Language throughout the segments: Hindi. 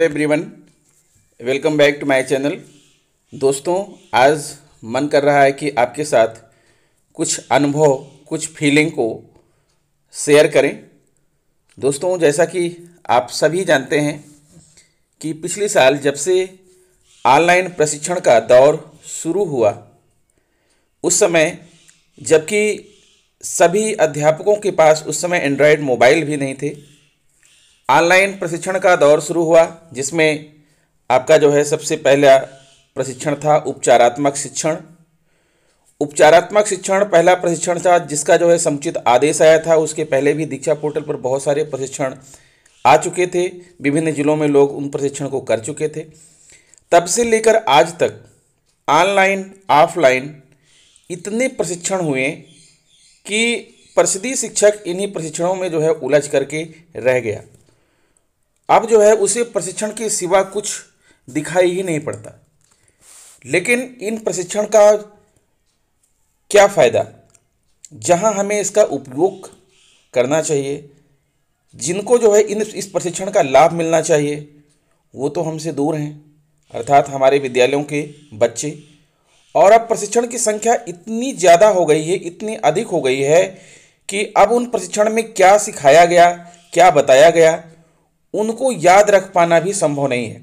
Everyone welcome back to my channel दोस्तों, आज मन कर रहा है कि आपके साथ कुछ अनुभव, कुछ फीलिंग को शेयर करें। दोस्तों, जैसा कि आप सभी जानते हैं कि पिछले साल जब से ऑनलाइन प्रशिक्षण का दौर शुरू हुआ, उस समय जबकि सभी अध्यापकों के पास उस समय एंड्रॉयड मोबाइल भी नहीं थे। ऑनलाइन प्रशिक्षण का दौर शुरू हुआ, जिसमें आपका जो है सबसे पहला प्रशिक्षण था उपचारात्मक शिक्षण। उपचारात्मक शिक्षण पहला प्रशिक्षण था, जिसका जो है समुचित आदेश आया था। उसके पहले भी दीक्षा पोर्टल पर बहुत सारे प्रशिक्षण आ चुके थे। विभिन्न जिलों में लोग उन प्रशिक्षण को कर चुके थे। तब से लेकर आज तक ऑनलाइन, ऑफलाइन इतने प्रशिक्षण हुए कि प्रसिद्धि शिक्षक इन्हीं प्रशिक्षणों में जो है उलझ करके रह गया। अब जो है उसे प्रशिक्षण के सिवा कुछ दिखाई ही नहीं पड़ता। लेकिन इन प्रशिक्षण का क्या फ़ायदा? जहाँ हमें इसका उपयोग करना चाहिए, जिनको जो है इन इस प्रशिक्षण का लाभ मिलना चाहिए, वो तो हमसे दूर हैं, अर्थात हमारे विद्यालयों के बच्चे। और अब प्रशिक्षण की संख्या इतनी ज़्यादा हो गई है, इतनी अधिक हो गई है कि अब उन प्रशिक्षण में क्या सिखाया गया, क्या बताया गया उनको याद रख पाना भी संभव नहीं है।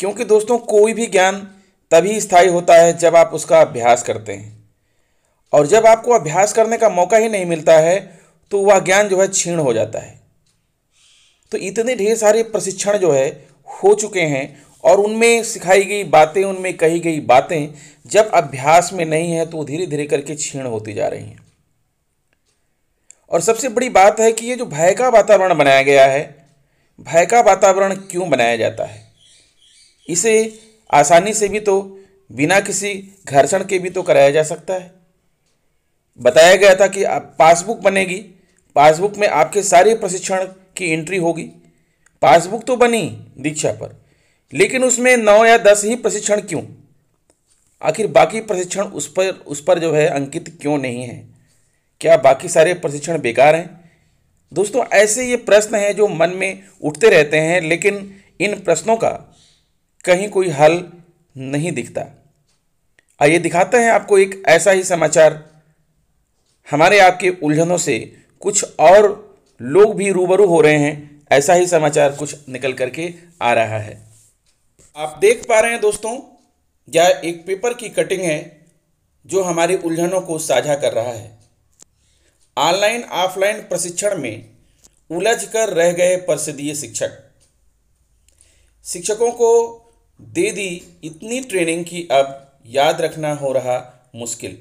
क्योंकि दोस्तों, कोई भी ज्ञान तभी स्थायी होता है जब आप उसका अभ्यास करते हैं। और जब आपको अभ्यास करने का मौका ही नहीं मिलता है तो वह ज्ञान जो है क्षीण हो जाता है। तो इतने ढेर सारे प्रशिक्षण जो है, हो चुके हैं और उनमें सिखाई गई बातें, उनमें कही गई बातें जब अभ्यास में नहीं है तो धीरे धीरे करके क्षीण होती जा रही हैं। और सबसे बड़ी बात है कि ये जो भय का वातावरण बनाया गया है भय का वातावरण क्यों बनाया जाता है? इसे आसानी से भी तो बिना किसी घर्षण के भी तो कराया जा सकता है। बताया गया था कि पासबुक बनेगी, पासबुक में आपके सारे प्रशिक्षण की एंट्री होगी। पासबुक तो बनी दीक्षा पर, लेकिन उसमें नौ या दस ही प्रशिक्षण क्यों? आखिर बाकी प्रशिक्षण उस पर उस पर जो है, अंकित क्यों नहीं है? क्या बाकी सारे प्रशिक्षण बेकार हैं? दोस्तों, ऐसे ये प्रश्न हैं जो मन में उठते रहते हैं, लेकिन इन प्रश्नों का कहीं कोई हल नहीं दिखता। आइए दिखाते हैं आपको एक ऐसा ही समाचार। हमारे आपके उलझनों से कुछ और लोग भी रूबरू हो रहे हैं, ऐसा ही समाचार कुछ निकल करके आ रहा है। आप देख पा रहे हैं दोस्तों, यह एक पेपर की कटिंग है जो हमारी उलझनों को साझा कर रहा है। ऑनलाइन, ऑफलाइन प्रशिक्षण में उलझ कर रह गए परिषदीय शिक्षक। शिक्षकों को दे दी इतनी ट्रेनिंग की अब याद रखना हो रहा मुश्किल।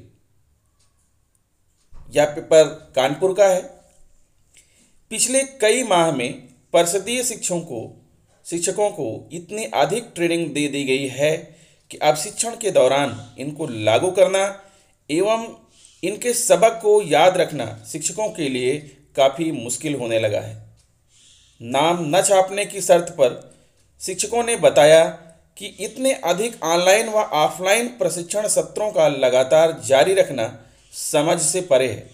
यह पेपर कानपुर का है। पिछले कई माह में परिषदीय शिक्षकों को शिक्षकों को इतनी अधिक ट्रेनिंग दे दी गई है कि अब शिक्षण के दौरान इनको लागू करना एवं इनके सबक को याद रखना शिक्षकों के लिए काफ़ी मुश्किल होने लगा है। नाम न छापने की शर्त पर शिक्षकों ने बताया कि इतने अधिक ऑनलाइन व ऑफलाइन प्रशिक्षण सत्रों का लगातार जारी रखना समझ से परे है।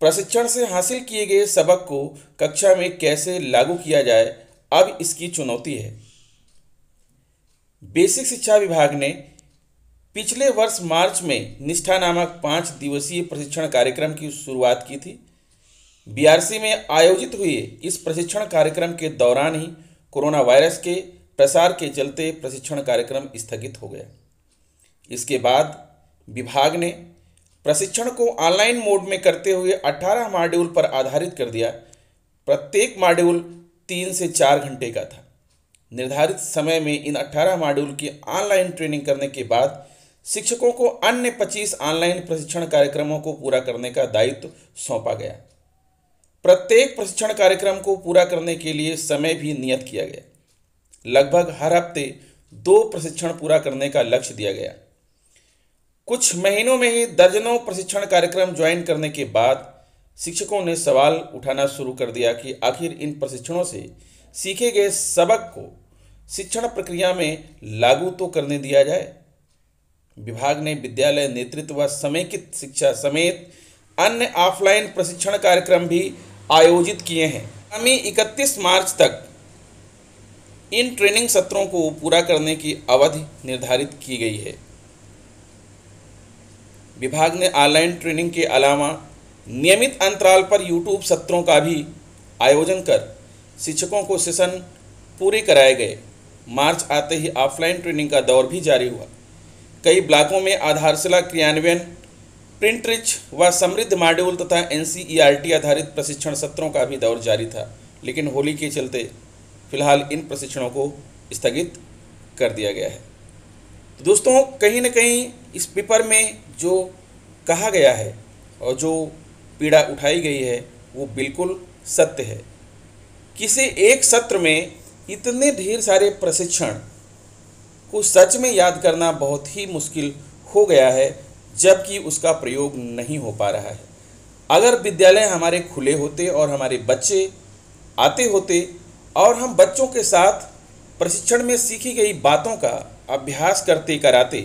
प्रशिक्षण से हासिल किए गए सबक को कक्षा में कैसे लागू किया जाए, अब इसकी चुनौती है। बेसिक शिक्षा विभाग ने पिछले वर्ष मार्च में निष्ठा नामक पाँच दिवसीय प्रशिक्षण कार्यक्रम की शुरुआत की थी। बीआरसी में आयोजित हुए इस प्रशिक्षण कार्यक्रम के दौरान ही कोरोना वायरस के प्रसार के चलते प्रशिक्षण कार्यक्रम स्थगित हो गया। इसके बाद विभाग ने प्रशिक्षण को ऑनलाइन मोड में करते हुए 18 मॉड्यूल पर आधारित कर दिया। प्रत्येक मॉड्यूल तीन से चार घंटे का था। निर्धारित समय में इन 18 मॉड्यूल की ऑनलाइन ट्रेनिंग करने के बाद शिक्षकों को अन्य 25 ऑनलाइन प्रशिक्षण कार्यक्रमों को पूरा करने का दायित्व सौंपा गया। प्रत्येक प्रशिक्षण कार्यक्रम को पूरा करने के लिए समय भी नियत किया गया। लगभग हर हफ़्ते दो प्रशिक्षण पूरा करने का लक्ष्य दिया गया। कुछ महीनों में ही दर्जनों प्रशिक्षण कार्यक्रम ज्वाइन करने के बाद शिक्षकों ने सवाल उठाना शुरू कर दिया कि आखिर इन प्रशिक्षणों से सीखे गए सबक को शिक्षण प्रक्रिया में लागू तो करने दिया जाए विभाग ने विद्यालय नेतृत्व व समेकित शिक्षा समेत अन्य ऑफलाइन प्रशिक्षण कार्यक्रम भी आयोजित किए हैं। आगामी 31 मार्च तक इन ट्रेनिंग सत्रों को पूरा करने की अवधि निर्धारित की गई है। विभाग ने ऑनलाइन ट्रेनिंग के अलावा नियमित अंतराल पर यूट्यूब सत्रों का भी आयोजन कर शिक्षकों को सेशन पूरे कराए गए। मार्च आते ही ऑफलाइन ट्रेनिंग का दौर भी जारी हुआ। कई ब्लॉकों में आधारशिला क्रियान्वयन प्रिंट रिच व समृद्ध मॉड्यूल तथा एनसीईआरटी आधारित प्रशिक्षण सत्रों का भी दौर जारी था, लेकिन होली के चलते फ़िलहाल इन प्रशिक्षणों को स्थगित कर दिया गया है। तो दोस्तों, कहीं ना कहीं इस पेपर में जो कहा गया है और जो पीड़ा उठाई गई है, वो बिल्कुल सत्य है। किसी एक सत्र में इतने ढेर सारे प्रशिक्षण को सच में याद करना बहुत ही मुश्किल हो गया है, जबकि उसका प्रयोग नहीं हो पा रहा है। अगर विद्यालय हमारे खुले होते और हमारे बच्चे आते होते और हम बच्चों के साथ प्रशिक्षण में सीखी गई बातों का अभ्यास करते कराते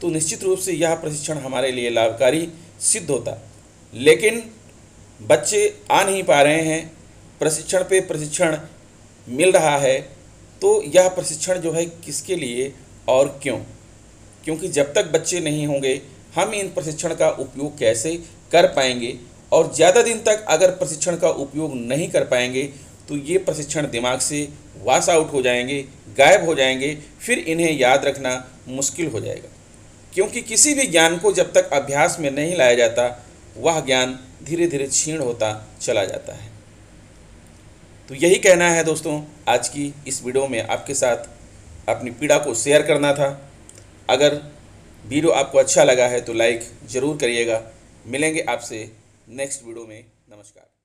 तो निश्चित रूप से यह प्रशिक्षण हमारे लिए लाभकारी सिद्ध होता। लेकिन बच्चे आ नहीं पा रहे हैं, प्रशिक्षण पे प्रशिक्षण मिल रहा है तो यह प्रशिक्षण जो है किसके लिए और क्यों? क्योंकि जब तक बच्चे नहीं होंगे, हम इन प्रशिक्षण का उपयोग कैसे कर पाएँगे? और ज़्यादा दिन तक अगर प्रशिक्षण का उपयोग नहीं कर पाएँगे तो ये प्रशिक्षण दिमाग से वाश आउट हो जाएँगे, गायब हो जाएँगे, फिर इन्हें याद रखना मुश्किल हो जाएगा। क्योंकि किसी भी ज्ञान को जब तक अभ्यास में नहीं लाया जाता, वह ज्ञान धीरे धीरे क्षीण होता चला जाता है। तो यही कहना है दोस्तों, आज की इस वीडियो में आपके साथ अपनी पीड़ा को शेयर करना था। अगर वीडियो आपको अच्छा लगा है तो लाइक ज़रूर करिएगा। मिलेंगे आपसे नेक्स्ट वीडियो में। नमस्कार।